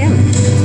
Yeah.